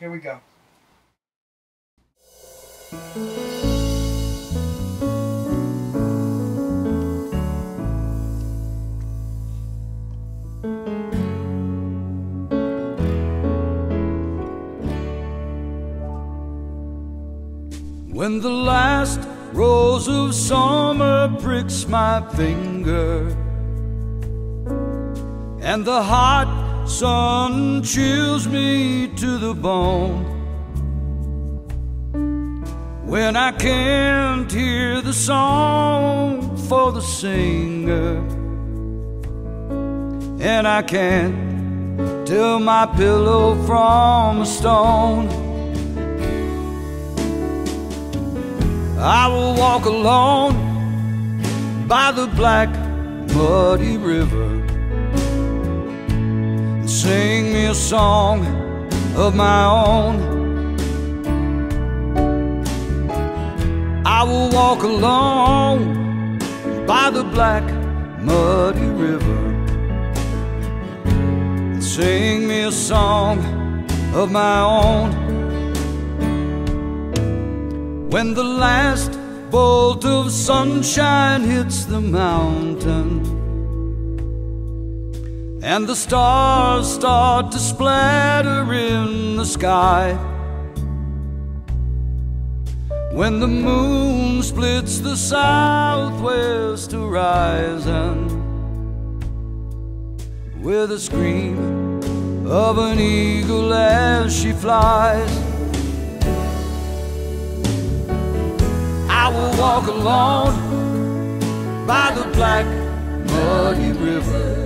Here we go. When the last rose of summer pricks my finger And the hot sun chills me to the bone. When I can't hear the song for the singer And I can't tell my pillow from a stone I will walk alone by the black muddy river sing me a song of my own. I will walk alone by the black muddy river and sing me a song of my own. When the last bolt of sunshine hits the mountain And the stars start to splatter in the sky. When the moon splits the southwest horizon With a scream of an eagle as she flies. I will walk alone by the black muddy river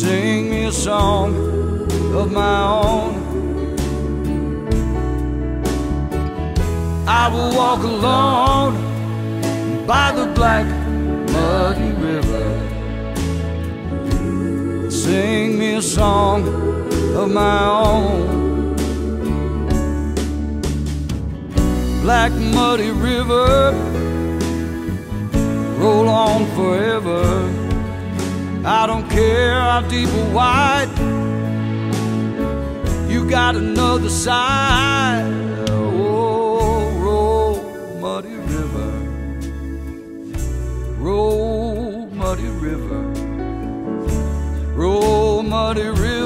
sing me a song of my own. I will walk alone by the black muddy river sing me a song of my own. black muddy river roll on forever I don't care how deep or wide. You got another side. Oh roll muddy river. Roll muddy river. Roll muddy river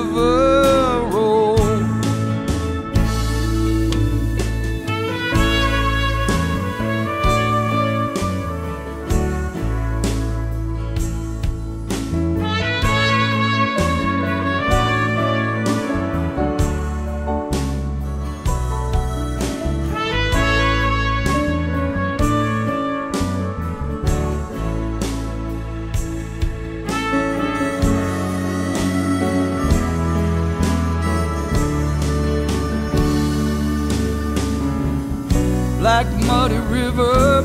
black muddy river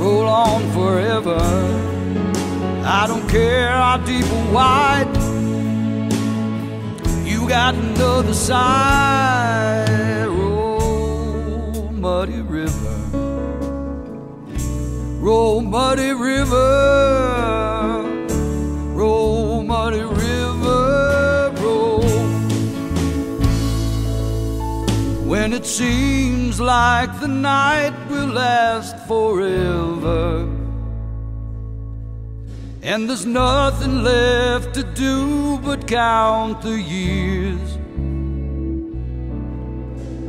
roll on forever. I don't care how deep or wide you got another side. Roll muddy river roll muddy river when it seems like the night will last forever. And there's nothing left to do but count the years.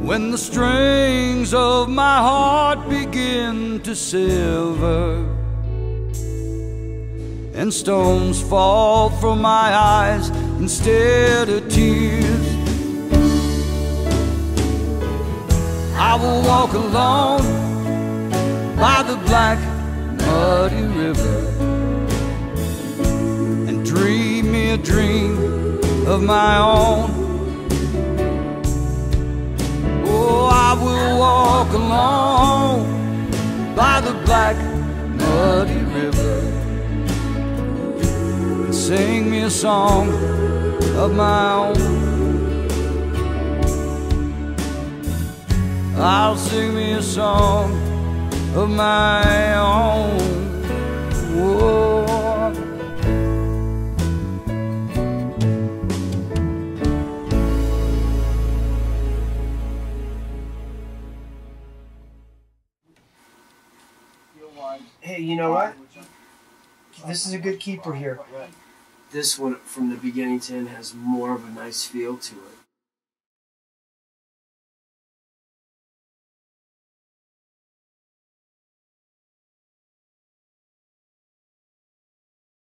When the strings of my heart begin to silver and stones fall from my eyes instead of tears I will walk alone by the black muddy river and dream me a dream of my own. Oh, I will walk alone by the black muddy river and sing me a song of my own. I'll sing me a song of my own Whoa. Hey, you know what? This is a good keeper here. This one from the beginning to end has more of a nice feel to it.